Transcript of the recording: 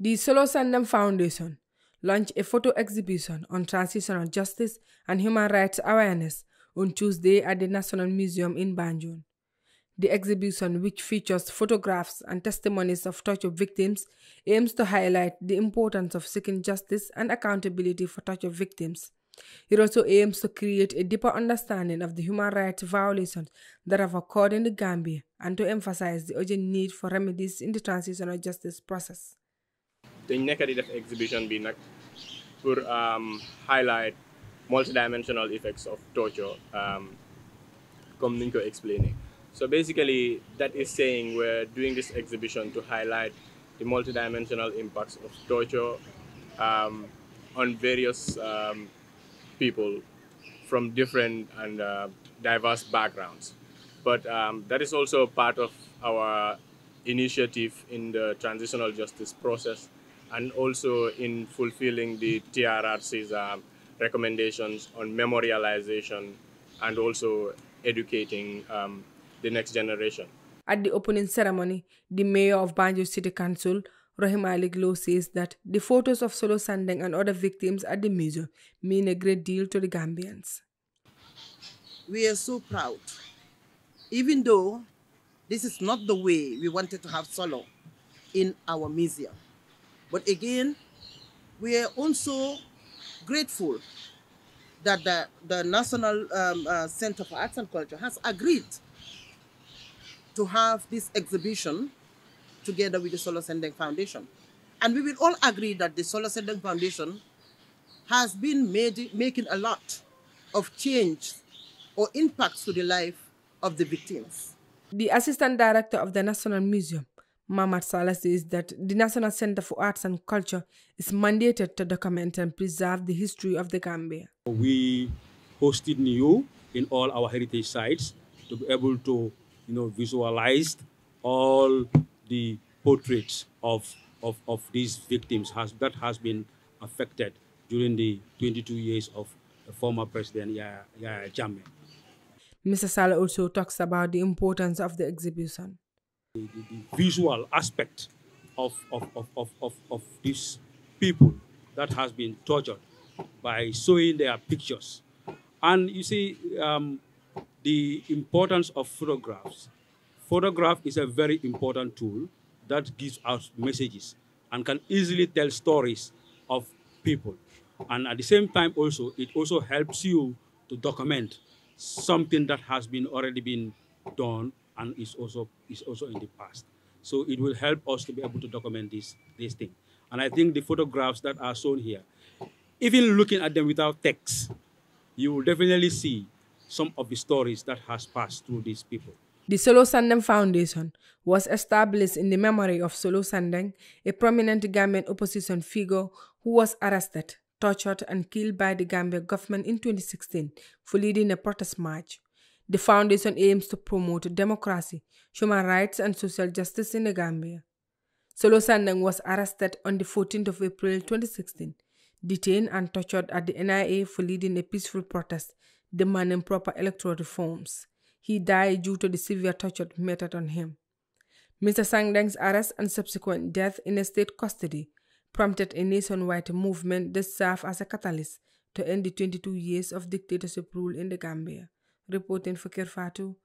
The Solo Sandeng Foundation launched a photo exhibition on transitional justice and human rights awareness on Tuesday at the National Museum in Banjul. The exhibition, which features photographs and testimonies of torture victims, aims to highlight the importance of seeking justice and accountability for torture victims. It also aims to create a deeper understanding of the human rights violations that have occurred in the Gambia and to emphasize the urgent need for remedies in the transitional justice process. Dañ nekk di def exhibition bi nag pour highlight multidimensional effects of torture comme niñ ko explainer so basically that is saying we're doing this exhibition to highlight the multidimensional impacts of torture um, on various um, people from different and uh, diverse backgrounds. But um, that is also part of our initiative in the transitional justice process and also in fulfilling the TRRC's uh, recommendations on memorialization and also educating um, the next generation. At the opening ceremony, the mayor of Banjul City Council, Rohey Malick Lowe, says that the photos of Solo Sandeng and other victims at the museum mean a great deal to the Gambians. We are so proud, even though this is not the way we wanted to have Solo in our museum. But again, we are also grateful that the, the National um, uh, Center for Arts and Culture has agreed to have this exhibition together with the Solo Sandeng Foundation. And we will all agree that the Solo Sandeng Foundation has been made, making a lot of change or impacts to the life of the victims. The Assistant Director of the National Museum, Mamad Salah says that the National Center for Arts and Culture is mandated to document and preserve the history of the Gambia. We hosted NEO in all our heritage sites to be able to you know, visualize all the portraits of, of, of these victims has, that has been affected during the 22 years of the former President Yahya, Yahya Jammeh. Mr. Salah also talks about the importance of the exhibition. The, the, visual aspect of, of, of, of, of, of these people that has been tortured by showing their pictures. And you see, um, the importance of photographs. Photograph is a very important tool that gives us messages and can easily tell stories of people. And at the same time also, it also helps you to document something that has been already been done and is also is also in the past. So it will help us to be able to document this this thing. And I think the photographs that are shown here, even looking at them without text, you will definitely see some of the stories that has passed through these people. The Solo Sandeng Foundation was established in the memory of Solo Sandeng, a prominent Gambian opposition figure who was arrested, tortured, and killed by the Gambia government in 2016 for leading a protest march. The foundation aims to promote democracy, human rights, and social justice in the Gambia. Solo Sandeng was arrested on the 14th of April 2016, detained and tortured at the NIA for leading a peaceful protest demanding proper electoral reforms. He died due to the severe torture meted on him. Mr. Sandeng's arrest and subsequent death in state custody prompted a nationwide movement that served as a catalyst to end the 22 years of dictatorship rule in the Gambia. reporten verkeer fatu